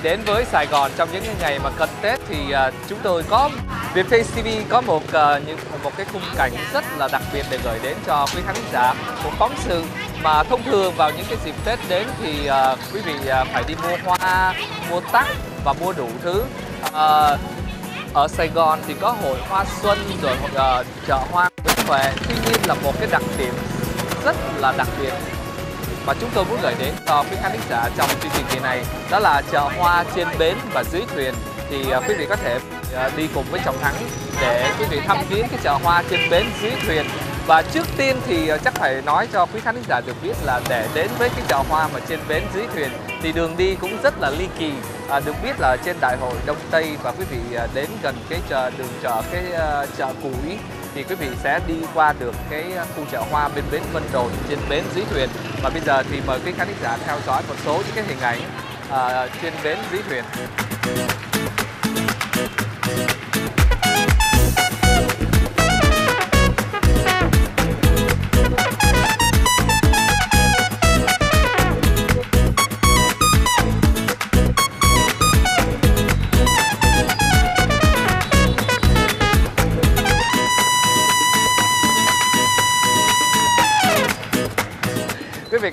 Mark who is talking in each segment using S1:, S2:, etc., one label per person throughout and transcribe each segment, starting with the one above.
S1: đến với Sài Gòn trong những ngày mà cận Tết thì uh, chúng tôi có Viettel TV có một uh, những một cái khung cảnh rất là đặc biệt để gửi đến cho quý khán giả một phóng sự mà thông thường vào những cái dịp Tết đến thì uh, quý vị uh, phải đi mua hoa, mua tắc và mua đủ thứ. Uh, ở Sài Gòn thì có hội hoa xuân rồi uh, chợ hoa Nguyễn Huệ. Tuy nhiên là một cái đặc điểm rất là đặc biệt mà chúng tôi muốn gửi đến cho quý khán thính giả trong chương trình kỳ này đó là chợ hoa trên bến và dưới thuyền. Thì à, quý vị có thể à, đi cùng với trọng Thắng để quý vị thăm viếng cái chợ hoa trên bến dưới thuyền. Và trước tiên thì à, chắc phải nói cho quý khán giả được biết là để đến với cái chợ hoa mà trên bến dưới thuyền thì đường đi cũng rất là ly kỳ. À, được biết là trên đại hội đông tây và quý vị đến gần cái chợ đường chợ cái uh, chợ củi thì quý vị sẽ đi qua được cái ờ, khu chợ hoa bên bến Vân Đồn trên bến dưới thuyền. Và bây giờ thì mời quý khán giả theo dõi một số những cái hình ảnh uh, trên bến dưới thuyền.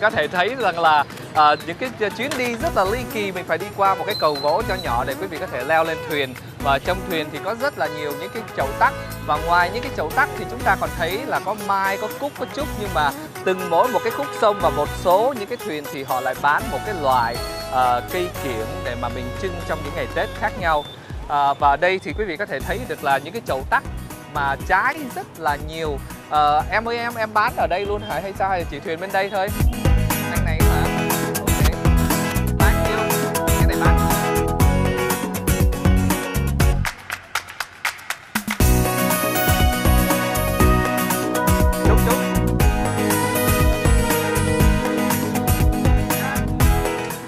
S1: Có thể thấy rằng là à, những cái chuyến đi rất là ly kỳ mình phải đi qua một cái cầu gỗ cho nhỏ để quý vị có thể leo lên thuyền. Và trong thuyền thì có rất là nhiều những cái chậu tắc. Và ngoài những cái chậu tắc thì chúng ta còn thấy là có mai có cúc có trúc. Nhưng mà từng mỗi một cái khúc sông và một số những cái thuyền thì họ lại bán một cái loại uh, cây kiểng để mà mình trưng trong những ngày tết khác nhau. À, và đây thì quý vị có thể thấy được là những cái chậu tắc mà trái rất là nhiều. À, em ơi em em bán ở đây luôn hả? Hay sao? Hay chỉ thuyền bên đây thôi? Anh này hả? Ok. Bán nhiêu? Cái này bán. Đúng đúng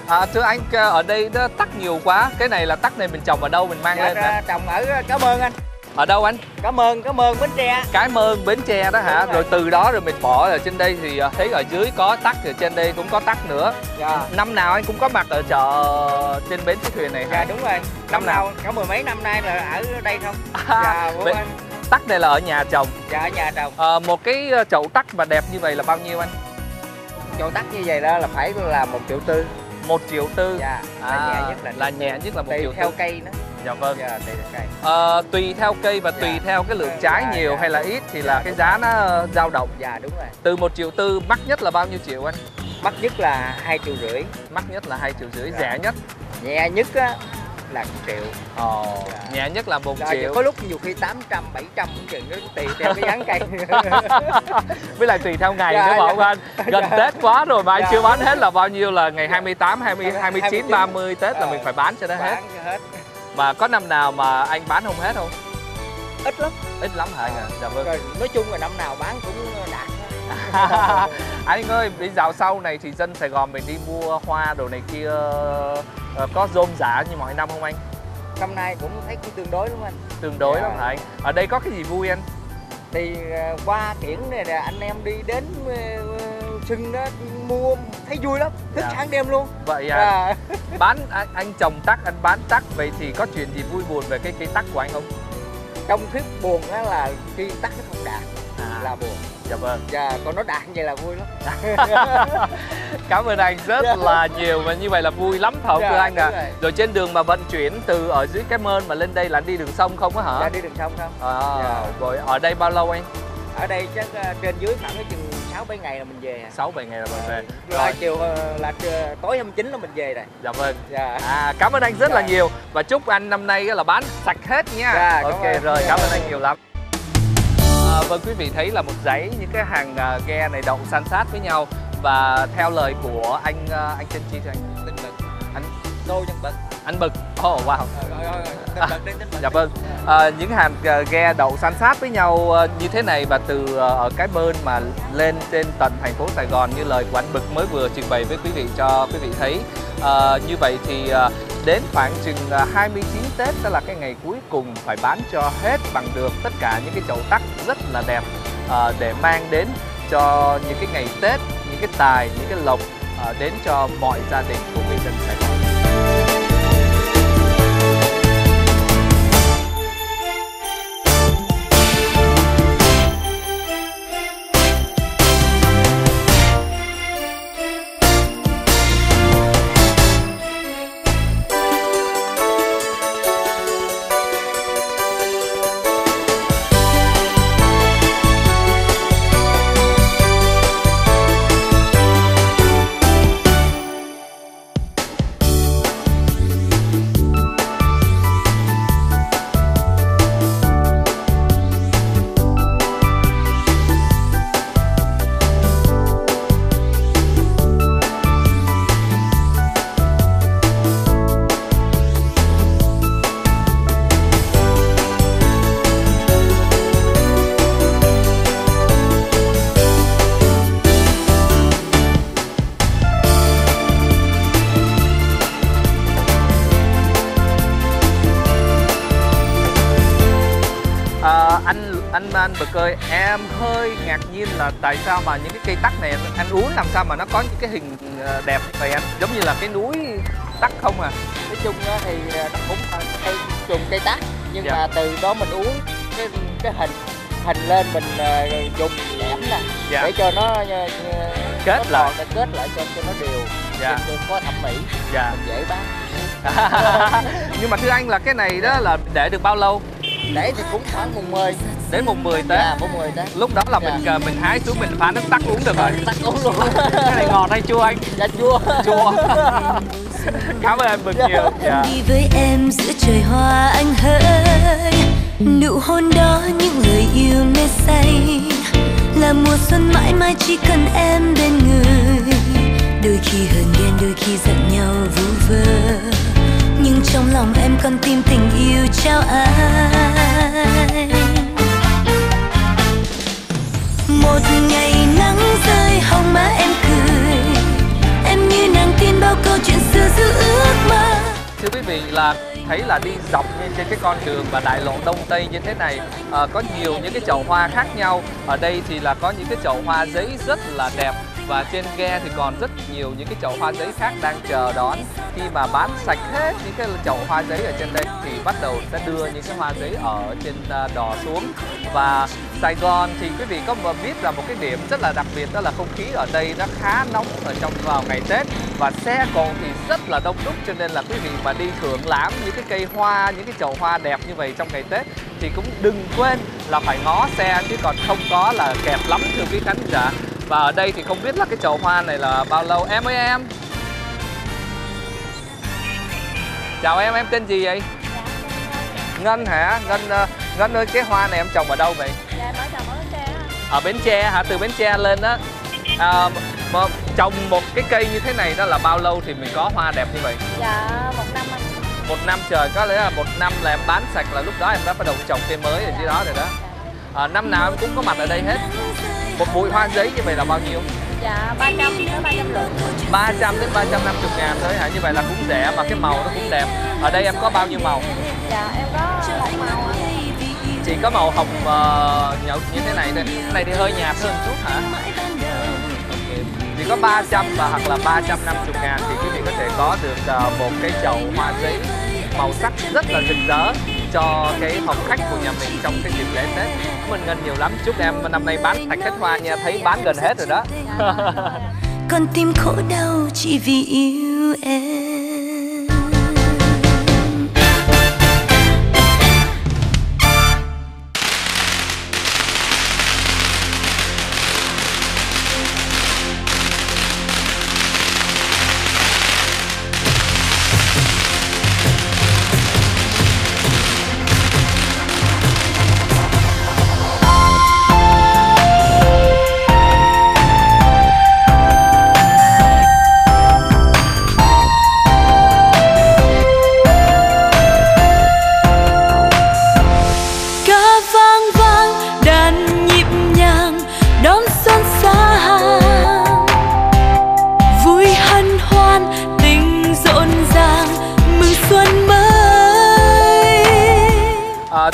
S1: À, thưa anh ở đây nó tắc nhiều quá. Cái này là tắc này mình trồng ở đâu mình mang
S2: dạ,
S1: lên hả?
S2: trồng ở Cá Mơn anh
S1: ở đâu anh?
S2: Cá Mơn Cá Mơn Bến Tre.
S1: Cái mơn bến tre đó hả? Rồi.
S2: rồi.
S1: từ đó rồi mình bỏ ở trên đây thì à, thấy ở dưới có tắc thì trên đây cũng có tắc nữa.
S2: Dạ.
S1: Năm nào anh cũng có mặt ở chợ trên bến chiếc thuyền này hả
S2: dạ đúng rồi.
S1: Năm
S2: năm
S1: nào?
S2: nào? Có mười mấy năm nay là ở đây không? Dạ
S1: vậy-
S2: anh.
S1: Tắc này là ở nhà chồng.
S2: Dạ ở nhà trồng
S1: à, một cái chậu tắc mà đẹp như vậy là bao nhiêu anh?
S2: Chỗ tắc như vậy đó là phải là một triệu tư.
S1: Một triệu tư.
S2: Dạ là
S1: à,
S2: nhẹ nhất là
S1: là nhẹ nhất là một triệu
S2: theo
S1: tư.
S2: cây nữa
S1: dạ vâng.
S2: Dạ tùy cây
S1: Ờ, tùy theo cây và tùy
S2: Dạ.
S1: theo cái lượng
S2: Dạ,
S1: trái
S2: dạ,
S1: nhiều
S2: dạ.
S1: hay là ít thì là
S2: Dạ,
S1: cái giá nó dao động.
S2: Dạ đúng rồi.
S1: Từ một triệu tư mắc nhất là bao nhiêu triệu anh?
S2: Mắc nhất là hai triệu rưỡi.
S1: Mắc nhất là hai triệu rưỡi
S2: Dạ.
S1: rẻ nhất.
S2: Nhẹ nhất á là một triệu.
S1: Ồ,
S2: Dạ.
S1: nhẹ nhất là một
S2: Dạ,
S1: triệu.
S2: có lúc nhiều khi 800, 700 cũng chừng nó tùy theo cái dáng cây.
S1: Với lại tùy theo ngày
S2: Dạ,
S1: nữa
S2: dạ.
S1: bảo anh? Gần
S2: Dạ.
S1: Tết quá rồi mà anh
S2: Dạ.
S1: chưa bán hết là bao nhiêu là ngày 28, 20, 29,
S2: 29,
S1: 30 Tết là
S2: Ờ,
S1: mình phải bán cho nó hết.
S2: hết
S1: mà có năm nào mà anh bán không hết không?
S2: Ít lắm.
S1: Ít lắm hả anh ạ dạ vâng.
S2: Rồi nói chung là năm nào bán cũng đạt.
S1: Anh ơi đi dạo sau này thì dân Sài Gòn mình đi mua hoa đồ này kia ờ, có rôm giả như mọi năm không anh?
S2: Năm nay cũng thấy cũng tương đối lắm anh?
S1: Tương đối
S2: Dạ.
S1: lắm hả anh? Ở đây có cái gì vui anh?
S2: Thì ờ, qua kiển này là anh em đi đến ờ, sưng đó mua thấy vui lắm thức
S1: Dạ.
S2: sáng đêm luôn
S1: vậy à,
S2: à,
S1: bán anh, anh trồng tắc anh bán tắc vậy thì có chuyện gì vui buồn về cái cây tắc của anh không
S2: trong thuyết buồn đó là khi tắt nó không đạt
S1: à,
S2: là buồn
S1: dạ vâng
S2: và còn nó đạt vậy là vui lắm
S1: Cảm ơn anh rất
S2: Dạ.
S1: là nhiều và như vậy là vui lắm thật
S2: Dạ,
S1: thưa anh ạ.
S2: rồi.
S1: Rồi trên đường mà vận chuyển từ ở dưới cái mơn mà lên đây là anh đi đường sông không á hả?
S2: ra đi đường sông không
S1: À,
S2: Dạ.
S1: rồi ở đây bao lâu anh?
S2: ở đây chắc ờ, trên dưới khoảng cái chừng sáu bảy ngày là mình về à.
S1: 6 7 ngày là mình về.
S2: là
S1: Rồi,
S2: chiều ờ, là trưa- tối 29 là mình về rồi
S1: dạ vâng.
S2: dạ
S1: À, cảm ơn anh rất là
S2: Dạ.
S1: nhiều và chúc anh năm nay là bán sạch hết nha.
S2: Dạ,
S1: ok
S2: ơn.
S1: rồi, cảm ơn anh nhiều lắm. À, vâng quý vị thấy là một dãy những cái hàng à, ghe này đậu san sát với nhau và theo lời của anh à, anh tên chi thưa anh?
S2: Tinh Bực
S1: Anh
S2: Tô Nhân Bực
S1: anh Bực. Oh wow.
S2: Bực
S1: Dạ vâng. À, những hàng à, ghe đậu san sát với nhau à, như thế này và từ à, ở cái bên mà lên trên tận thành phố Sài Gòn như lời của anh Bực mới vừa trình bày với quý vị cho quý vị thấy. À, như vậy thì à, đến khoảng chừng à, 29 Tết đó là cái ngày cuối cùng phải bán cho hết bằng được tất cả những cái chậu tắc rất là đẹp à, để mang đến cho những cái ngày Tết, những cái tài, những cái lộc à, đến cho mọi gia đình của người dân Sài Gòn. Anh Bực ơi em hơi ngạc nhiên là tại sao mà những cái cây tắc này anh uống làm sao mà nó có những cái hình ờ, đẹp vậy anh? Giống như là cái núi tắc không à?
S2: Nói chung thì ờ, nó cũng cây trùng cây tắc nhưng
S1: Dạ.
S2: mà từ đó mình uống cái cái hình hình lên mình ờ, dùng lẻm nè
S1: dạ.
S2: để cho nó
S1: Kết
S2: nó
S1: lại.
S2: kết lại cho cho nó đều.
S1: Dạ.
S2: Cho có thẩm mỹ.
S1: Dạ.
S2: Mình dễ bán.
S1: Nhưng mà thưa anh là cái này đó là để được bao lâu
S2: để thì cũng khoảng mùng 10
S1: đến mùng 10 Tết.
S2: Dạ mùng 10 tết.
S1: Lúc đó là mình ờ, mình hái xuống mình pha nước tắc uống được rồi.
S2: Tắc uống luôn.
S1: Cái này ngọt hay chua anh?
S2: Dạ chua.
S1: Chua. Cảm ơn anh Bực nhiều. Dạ.
S3: Đi với em giữa trời hoa anh hỡi. Nụ hôn đó những lời yêu mê say. Là mùa xuân mãi mãi chỉ cần em bên người. Đôi khi hờn ghen đôi khi giận nhau vu vơ trong lòng em con tim tình yêu trao anh một ngày nắng rơi hồng má em cười em như nàng tin bao câu chuyện xưa giữ ước mơ
S1: Thưa quý vị là thấy là đi dọc như trên cái con đường và đại lộ Đông Tây như thế này à, có nhiều những cái chậu hoa khác nhau. Ở đây thì là có những cái chậu hoa giấy rất là đẹp và trên ghe thì còn rất nhiều những cái chậu hoa giấy khác đang chờ đón. Khi mà bán sạch hết những cái chậu hoa giấy ở trên đây thì bắt đầu sẽ đưa những cái hoa giấy ở trên ờ, đò xuống và Sài Gòn thì quý vị có mà biết là một cái điểm rất là đặc biệt đó là không khí ở đây nó khá nóng ở trong vào ngày Tết và xe cộ thì rất là đông đúc cho nên là quý vị mà đi thưởng lãm những cái cây hoa, những cái chậu hoa đẹp như vậy trong ngày Tết thì cũng đừng quên là phải ngó xe chứ còn không có là kẹt lắm thưa quý khán giả. Và ở đây thì không biết là cái chậu hoa này là bao lâu em ơi em. Chào em, em tên gì vậy? Ngân hả? Ngân ờ, Ngân ơi cái hoa này em trồng ở đâu vậy?
S4: Dạ mới trồng ở Bến Tre
S1: ở Bến Tre hả từ Bến Tre lên á à, mà trồng một cái cây như thế này đó là bao lâu thì mình có hoa đẹp như vậy
S4: Dạ một năm anh.
S1: một năm trời có lẽ là một năm là em bán sạch là lúc đó em đã bắt đầu trồng cây mới ở dưới đó rồi đó à, năm nào em cũng có mặt ở đây hết một bụi hoa giấy như vậy là bao nhiêu
S4: Dạ 300 đến 350
S1: 300 đến 350 ngàn thôi hả như vậy là cũng rẻ mà cái màu nó cũng đẹp ở đây em có bao nhiêu màu
S4: Dạ em có một màu á.
S1: chỉ có màu hồng uh, nhậu như thế này thôi cái này thì hơi nhạt hơn chút hả. Chỉ có 300 và hoặc là 350 ngàn thì quý vị có thể có được ờ, một cái chậu hoa giấy màu sắc rất là rực rỡ cho cái phòng khách của nhà mình trong cái dịp lễ Tết. Ơn Ngân nhiều lắm. Chúc em năm nay bán sạch hết hoa nha. Thấy bán gần hết rồi đó
S3: con tim khổ đau chỉ vì yêu em.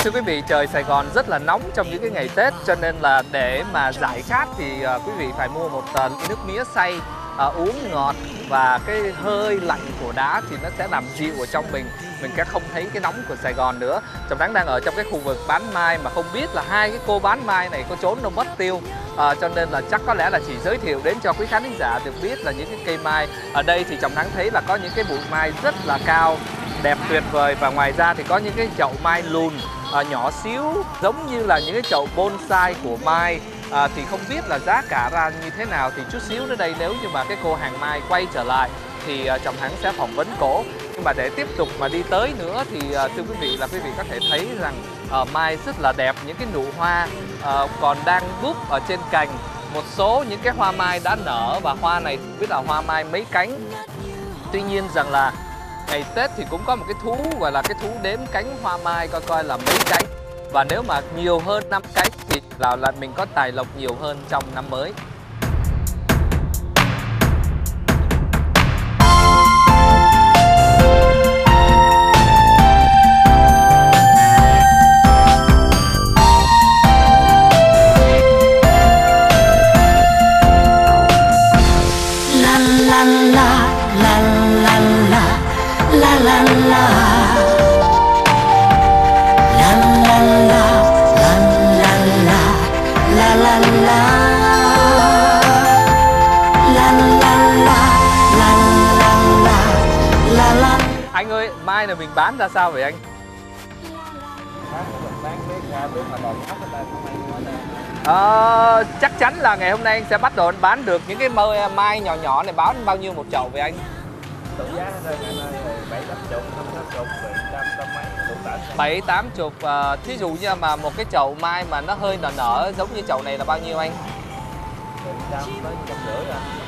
S1: Thưa quý vị, trời Sài Gòn rất là nóng trong những cái ngày Tết cho nên là để mà giải khát thì uh, quý vị phải mua một uh, nước mía xay uh, uống ngọt và cái hơi lạnh của đá thì nó sẽ làm dịu ở trong mình. Mình sẽ không thấy cái nóng của Sài Gòn nữa. Trọng Thắng đang ở trong cái khu vực bán mai mà không biết là hai cái cô bán mai này có trốn đâu mất tiêu. À, cho nên là chắc có lẽ là chỉ giới thiệu đến cho quý khán giả được biết là những cái cây mai. Ở đây thì Trọng Thắng thấy là có những cái bụi mai rất là cao đẹp tuyệt vời và ngoài ra thì có những cái chậu mai lùn à, nhỏ xíu giống như là những cái chậu bonsai của mai. À, thì không biết là giá cả ra như thế nào thì chút xíu nữa đây nếu như mà cái cô hàng mai quay trở lại thì à, trọng thắng sẽ phỏng vấn cổ. Nhưng mà để tiếp tục mà đi tới nữa thì à, thưa quý vị là quý vị có thể thấy rằng à, mai rất là đẹp những cái nụ hoa à, còn đang búp ở trên cành. Một số những cái hoa mai đã nở và hoa này biết là hoa mai mấy cánh. Tuy nhiên rằng là ngày Tết thì cũng có một cái thú, gọi là cái thú đếm cánh hoa mai coi coi là mấy cánh và nếu mà nhiều hơn 5 cánh thì là là mình có tài lộc nhiều hơn trong năm mới. Anh ơi, mai là mình bán ra sao vậy anh?
S2: bán bán ra mà
S1: chắc chắn là ngày hôm nay anh sẽ bắt đầu anh bán được những cái mơ mai nhỏ nhỏ này bán bao nhiêu một chậu vậy anh?
S2: tự giá thôi ngày nay bảy tám chục năm sáu chục rồi trăm mấy đủ cả
S1: bảy tám chục thí dụ như mà một cái chậu mai mà nó hơi nở nở giống như chậu này là bao nhiêu anh?
S2: từ trăm tới trăm rưỡi à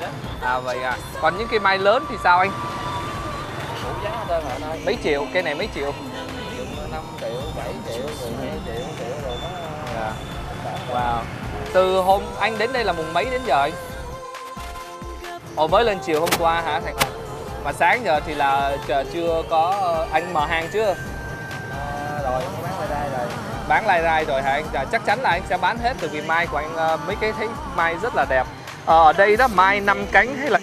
S2: đó
S1: À vậy à. Còn những cây mai lớn thì sao anh?
S2: đủ giá trơn rồi ơi
S1: Mấy triệu, cây này mấy triệu?
S2: năm triệu bảy triệu rồi hai triệu triệu rồi nó
S1: Dạ.
S2: đã
S1: Wow. Từ hôm anh đến đây là mùng mấy đến giờ anh? Ồ mới lên chiều hôm qua hả thầy? Mà sáng giờ thì là chờ chưa có anh mở hàng chưa?
S2: À, rồi bán lại đây rồi
S1: Bán lai rai rồi hả anh? Dạ, chắc chắn là anh sẽ bán hết từ vì mai của anh ờ, mấy cái thấy mai rất là đẹp. Ờ, ở đây đó mai 5 cánh hay là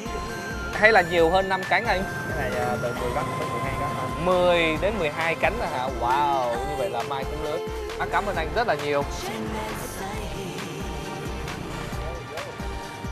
S1: hay là nhiều hơn 5 cánh anh?
S2: cái này à, từ 10 gốc tới 12 gốc thôi
S1: 10 đến 12 cánh hả? Wow, như vậy là mai cũng lớn. À, cảm ơn anh rất là nhiều.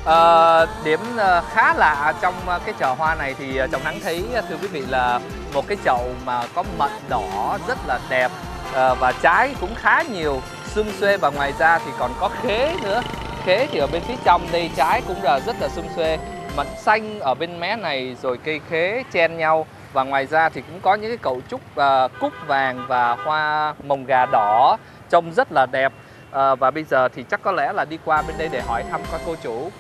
S1: Ờ, điểm ờ, khá lạ trong ờ, cái chợ hoa này thì ờ, chồng Thắng thấy ờ, thưa quý vị là một cái chậu mà có mận đỏ rất là đẹp ờ, Ờ, và trái cũng khá nhiều. Xung xuê và ngoài ra thì còn có khế nữa. Khế thì ở bên phía trong đây trái cũng là rất là xung xuê mận xanh ở bên mé này rồi cây khế chen nhau. Và ngoài ra thì cũng có những cái cậu trúc ờ, cúc vàng và hoa mồng gà đỏ trông rất là đẹp. Ờ, và bây giờ thì chắc có lẽ là đi qua bên đây để hỏi thăm coi cô chủ.